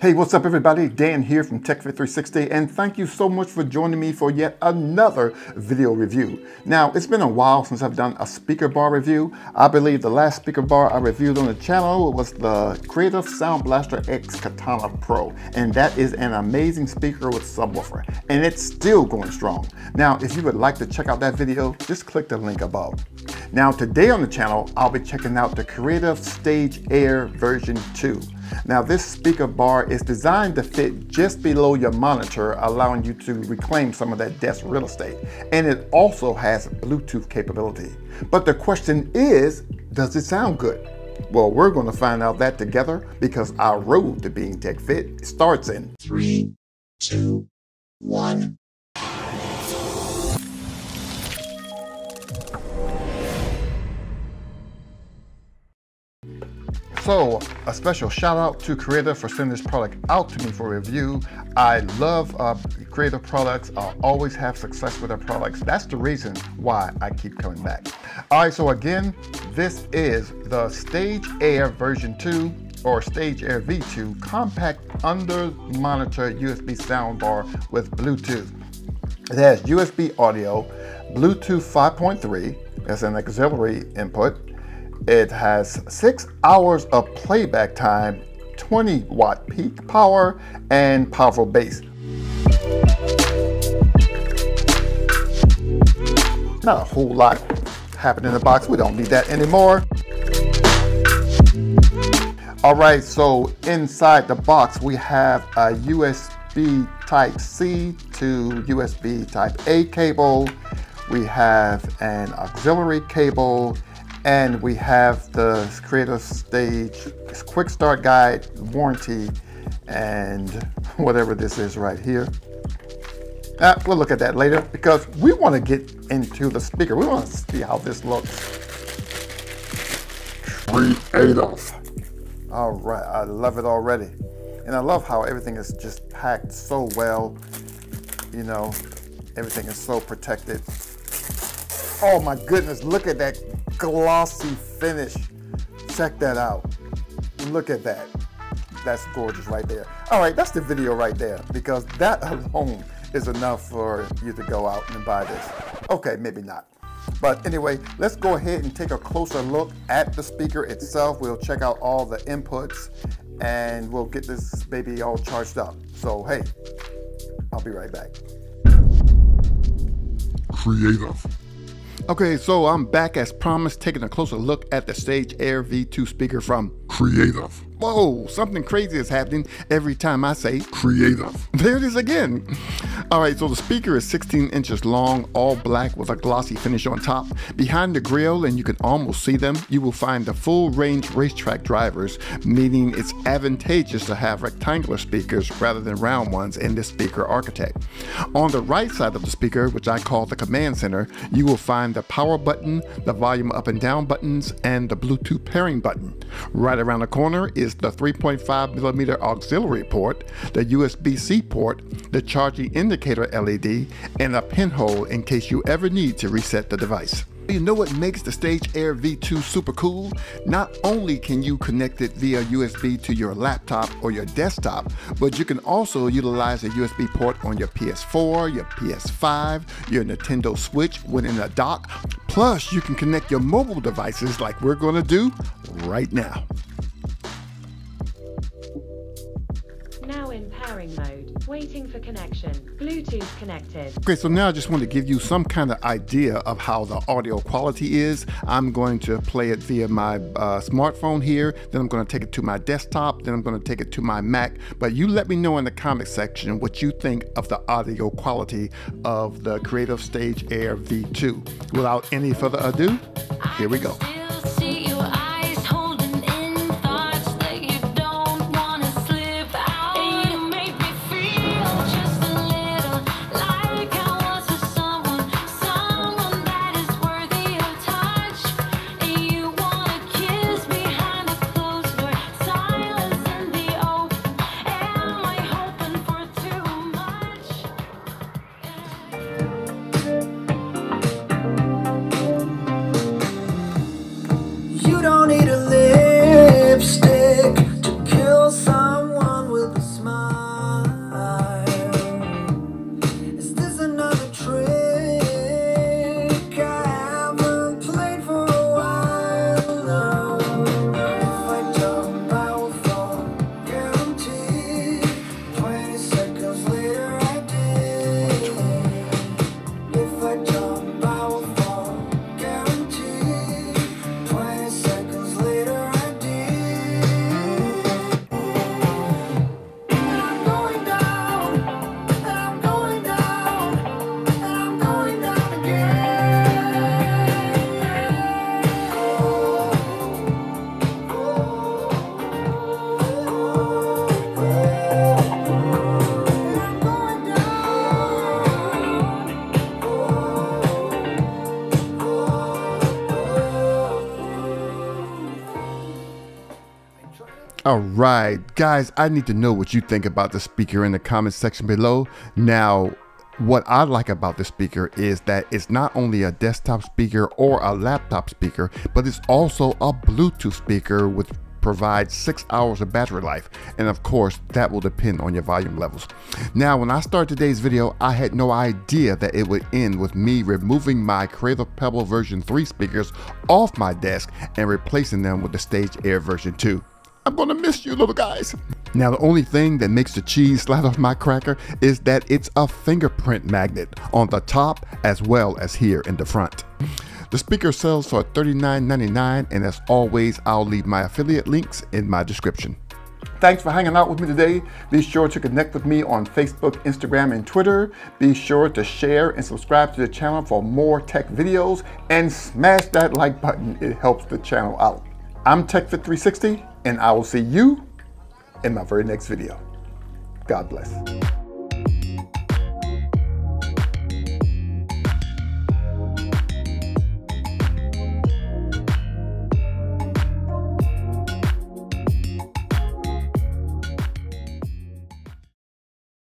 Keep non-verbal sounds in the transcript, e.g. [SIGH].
Hey, what's up everybody? Dan here from TechFit360 and thank you so much for joining me for yet another video review. Now, it's been a while since I've done a speaker bar review. I believe the last speaker bar I reviewed on the channel was the Creative Sound Blaster X Katana Pro and that is an amazing speaker with subwoofer and it's still going strong. Now, if you would like to check out that video, just click the link above. Now, today on the channel, I'll be checking out the Creative Stage Air version 2. Now this speaker bar is designed to fit just below your monitor, allowing you to reclaim some of that desk real estate. And it also has Bluetooth capability. But the question is, does it sound good? Well, we're going to find out that together because our road to being tech fit starts in three, two, one. So a special shout out to Creative for sending this product out to me for review. I love uh, Creative products. I always have success with their products. That's the reason why I keep coming back. All right, so again, this is the Stage Air version 2 or Stage Air V2 compact under monitor USB soundbar with Bluetooth. It has USB audio, Bluetooth 5.3 as an auxiliary input, it has six hours of playback time, 20 watt peak power, and powerful bass. Not a whole lot happened in the box. We don't need that anymore. All right, so inside the box, we have a USB type C to USB type A cable. We have an auxiliary cable and we have the Creative Stage Quick Start Guide, warranty, and whatever this is right here. Uh, we'll look at that later because we want to get into the speaker. We want to see how this looks. Creative. All right, I love it already. And I love how everything is just packed so well. You know, everything is so protected. Oh my goodness, look at that glossy finish. Check that out. Look at that. That's gorgeous right there. All right, that's the video right there because that alone is enough for you to go out and buy this. Okay, maybe not. But anyway, let's go ahead and take a closer look at the speaker itself. We'll check out all the inputs and we'll get this baby all charged up. So, hey, I'll be right back. Creative. Okay, so I'm back as promised, taking a closer look at the Stage Air V2 speaker from Creative. Whoa, something crazy is happening every time I say creative. [LAUGHS] There it is again. All right, so the speaker is 16 inches long, all black with a glossy finish on top. Behind the grill, and you can almost see them, you will find the full range racetrack drivers, meaning it's advantageous to have rectangular speakers rather than round ones in this speaker architect. On the right side of the speaker, which I call the command center, you will find the power button, the volume up and down buttons, and the Bluetooth pairing button. Right around the corner is the 3.5 millimeter auxiliary port, the USB-C port, the charging indicator LED, and a pinhole in case you ever need to reset the device. You know what makes the Stage Air V2 super cool? Not only can you connect it via USB to your laptop or your desktop, but you can also utilize a USB port on your PS4, your PS5, your Nintendo Switch when in a dock. Plus, you can connect your mobile devices like we're gonna do right now. Now in pairing mode. Waiting for connection. Bluetooth connected. Okay, so now I just want to give you some kind of idea of how the audio quality is. I'm going to play it via my uh, smartphone here, then I'm going to take it to my desktop, then I'm going to take it to my Mac. But you let me know in the comment section what you think of the audio quality of the Creative Stage Air V2. Without any further ado, here we go. All right, guys, I need to know what you think about the speaker in the comment section below. Now, what I like about the speaker is that it's not only a desktop speaker or a laptop speaker, but it's also a Bluetooth speaker with provides six hours of battery life. And of course, that will depend on your volume levels. Now, when I started today's video, I had no idea that it would end with me removing my Creative Pebble version 3 speakers off my desk and replacing them with the Stage Air version 2. I'm gonna miss you little guys. Now the only thing that makes the cheese slide off my cracker is that it's a fingerprint magnet on the top as well as here in the front. The speaker sells for $39.99 and as always, I'll leave my affiliate links in my description. Thanks for hanging out with me today. Be sure to connect with me on Facebook, Instagram, and Twitter. Be sure to share and subscribe to the channel for more tech videos and smash that like button. It helps the channel out. I'm TechFit360 and I will see you in my very next video. God bless.